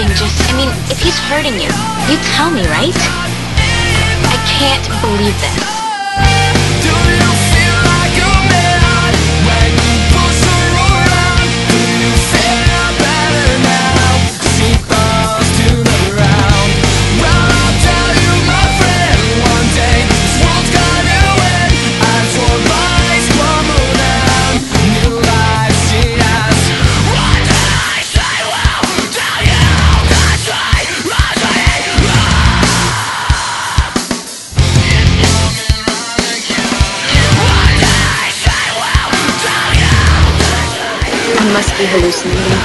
something just... I mean, if he's hurting you, you tell me, right? I can't believe this. Must be hallucinating.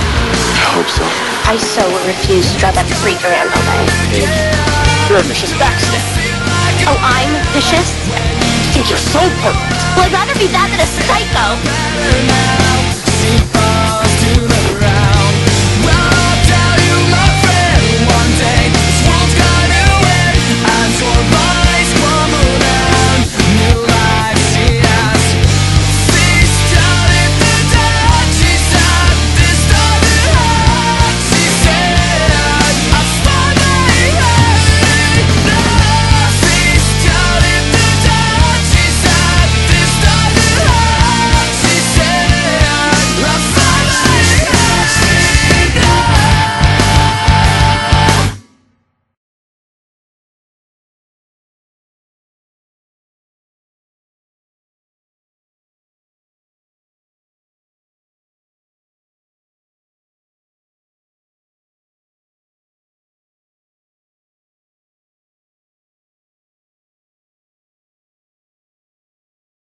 I hope so. I so refuse to drive that freak around all day. You're a vicious backstab. Oh, I'm vicious? I think you're so perfect. Well, I'd rather be that than a psycho.